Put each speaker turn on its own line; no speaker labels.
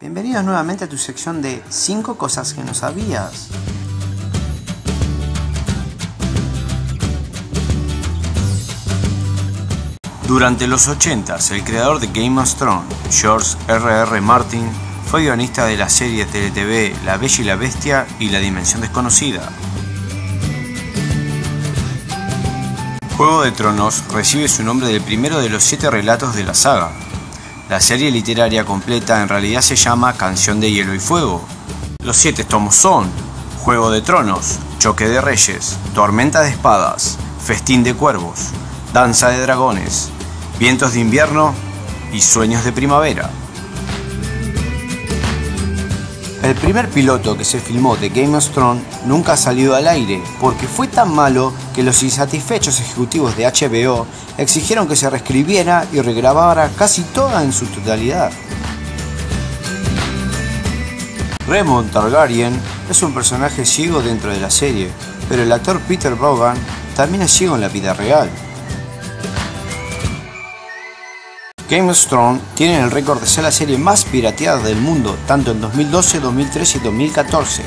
Bienvenidos nuevamente a tu sección de 5 cosas que no sabías. Durante los 80s, el creador de Game of Thrones, George R.R. R. Martin, fue guionista de la serie TLTV La Bella y la Bestia y La Dimensión Desconocida. Juego de Tronos recibe su nombre del primero de los siete relatos de la saga. La serie literaria completa en realidad se llama Canción de Hielo y Fuego. Los siete tomos son Juego de Tronos, Choque de Reyes, Tormenta de Espadas, Festín de Cuervos, Danza de Dragones, Vientos de Invierno y Sueños de Primavera. El primer piloto que se filmó de Game of Thrones nunca salió al aire porque fue tan malo que los insatisfechos ejecutivos de HBO exigieron que se reescribiera y regrabara casi toda en su totalidad. Raymond Targaryen es un personaje ciego dentro de la serie, pero el actor Peter Vaughan también es ciego en la vida real. Game of Thrones tiene el récord de ser la serie más pirateada del mundo, tanto en 2012, 2013 y 2014.